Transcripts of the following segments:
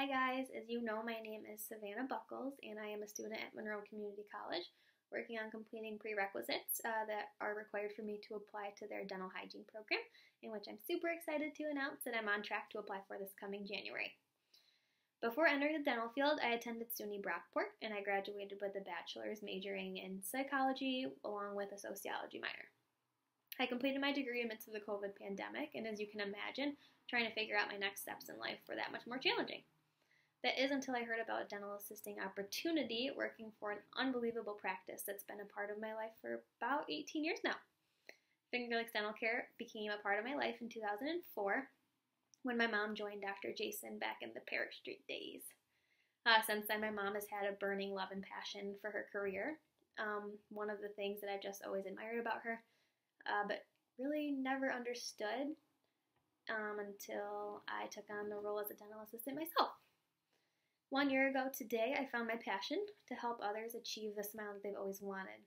Hi guys, as you know, my name is Savhanna Buchholz and I am a student at Monroe Community College working on completing prerequisites uh, that are required for me to apply to their dental hygiene program, in which I'm super excited to announce that I'm on track to apply for this coming January. Before entering the dental field, I attended SUNY Brockport and I graduated with a bachelor's majoring in psychology along with a sociology minor. I completed my degree amidst the COVID pandemic, and as you can imagine, trying to figure out my next steps in life were that much more challenging. That is until I heard about a dental assisting opportunity working for an unbelievable practice that's been a part of my life for about 18 years now. Finger Lakes Dental Care became a part of my life in 2004 when my mom joined Dr. Jason back in the Parrott Street days. Uh, since then, my mom has had a burning love and passion for her career. Um, one of the things that I've just always admired about her, uh, but really never understood um, until I took on the role as a dental assistant myself. One year ago today, I found my passion to help others achieve the smile that they've always wanted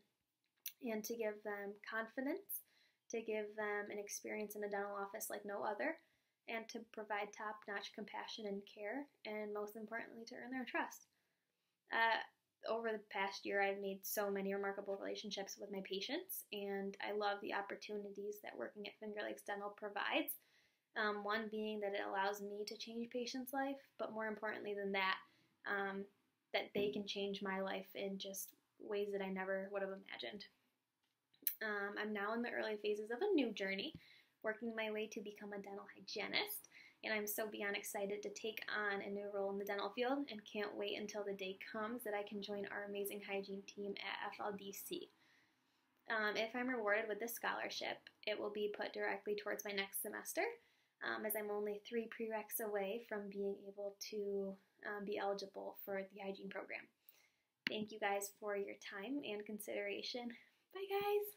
and to give them confidence, to give them an experience in a dental office like no other, and to provide top notch compassion and care, and most importantly, to earn their trust. Uh, over the past year, I've made so many remarkable relationships with my patients, and I love the opportunities that working at Finger Lakes Dental provides. Um, one being that it allows me to change patients' life, but more importantly than that, um, that they can change my life in just ways that I never would have imagined. Um, I'm now in the early phases of a new journey, working my way to become a dental hygienist, and I'm so beyond excited to take on a new role in the dental field and can't wait until the day comes that I can join our amazing hygiene team at FLDC. Um, if I'm rewarded with this scholarship, it will be put directly towards my next semester, um, as I'm only three prereqs away from being able to um, be eligible for the hygiene program. Thank you guys for your time and consideration. Bye, guys.